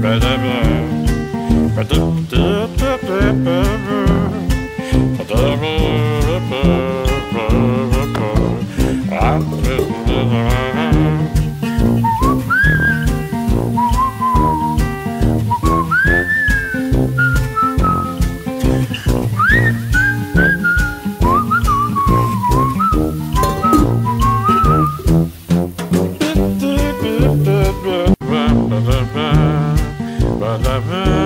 Thank love.